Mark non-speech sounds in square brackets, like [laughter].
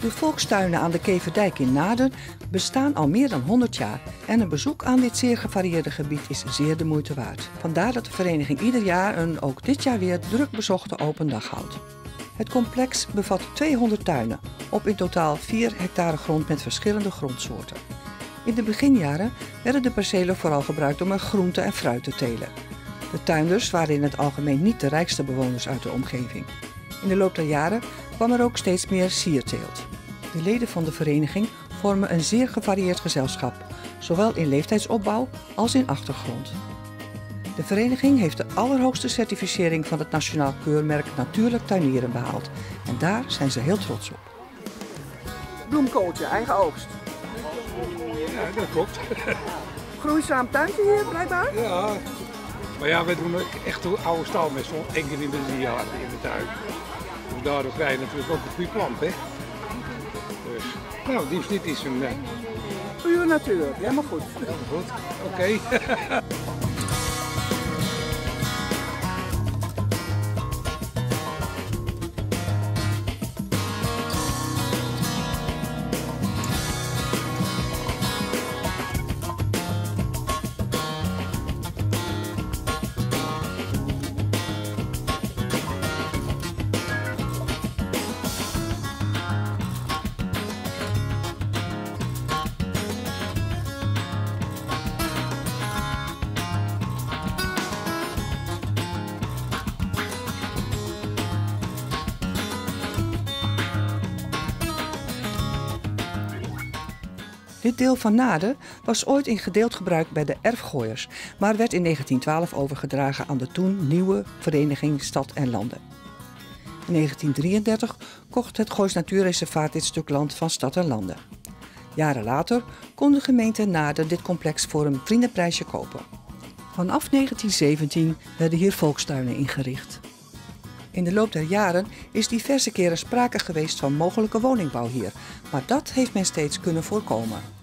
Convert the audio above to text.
De volkstuinen aan de Keverdijk in Naden bestaan al meer dan 100 jaar en een bezoek aan dit zeer gevarieerde gebied is zeer de moeite waard. Vandaar dat de vereniging ieder jaar een ook dit jaar weer druk bezochte open dag houdt. Het complex bevat 200 tuinen op in totaal 4 hectare grond met verschillende grondsoorten. In de beginjaren werden de percelen vooral gebruikt om er groente en fruit te telen. De tuinders waren in het algemeen niet de rijkste bewoners uit de omgeving. In de loop der jaren kwam er ook steeds meer sierteelt. De leden van de vereniging vormen een zeer gevarieerd gezelschap, zowel in leeftijdsopbouw als in achtergrond. De vereniging heeft de allerhoogste certificering van het Nationaal Keurmerk Natuurlijk Tuinieren behaald. En daar zijn ze heel trots op. Bloemkooltje, eigen oogst. Ja, dat klopt. Groeizaam tuintje hier, blijkbaar. Ja, maar ja, wij doen echt een oude stalmest, één keer in de drie jaar in de tuin. Dus daardoor krijg je natuurlijk ook een goede plant, hè. Dus, nou, dit, dit is een... Puur natuur, helemaal goed. Helemaal goed, oké. [laughs] Dit deel van Naden was ooit in gedeeld gebruik bij de erfgooiers, maar werd in 1912 overgedragen aan de toen nieuwe Vereniging Stad en Landen. In 1933 kocht het Goois Natuurreservaat dit stuk land van Stad en Landen. Jaren later kon de gemeente Naden dit complex voor een vriendenprijsje kopen. Vanaf 1917 werden hier volkstuinen ingericht. In de loop der jaren is diverse keren sprake geweest van mogelijke woningbouw hier, maar dat heeft men steeds kunnen voorkomen.